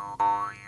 Boy.